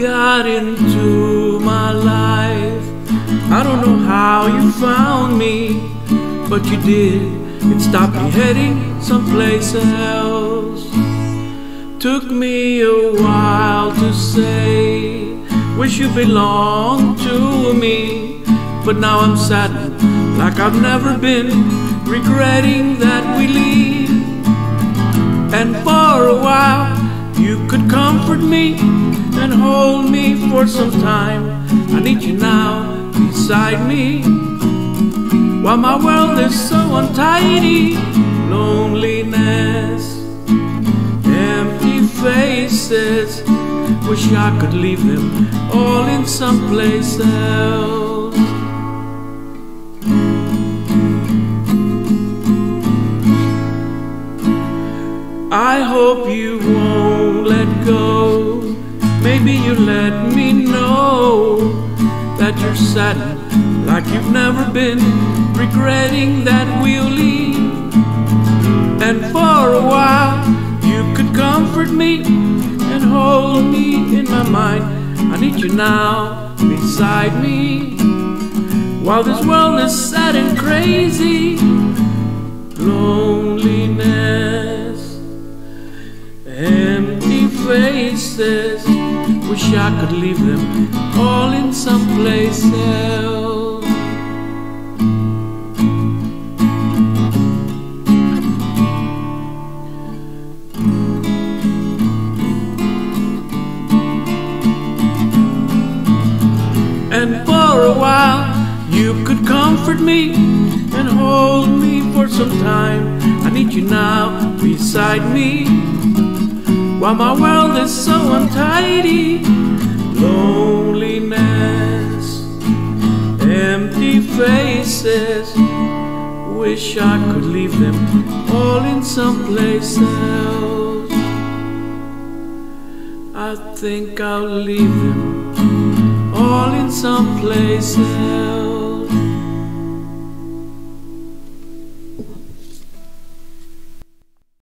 got into my life. I don't know how you found me, but you did. It stopped me heading someplace else. Took me a while to say, wish you belonged to me. But now I'm saddened like I've never been, regretting that we leave. And for a while, comfort me and hold me for some time. I need you now beside me. While my world is so untidy, loneliness, empty faces. Wish I could leave them all in some place else. I hope you. Maybe you let me know that you're saddened like you've never been, regretting that we'll leave. And for a while, you could comfort me and hold me in my mind. I need you now beside me. While this world is sad and crazy, loneliness, empty faces. Wish I could leave them all in some place else. And for a while, you could comfort me and hold me for some time. I need you now beside me. While my world is so untidy, loneliness, empty faces. Wish I could leave them all in some place else. I think I'll leave them all in some place else.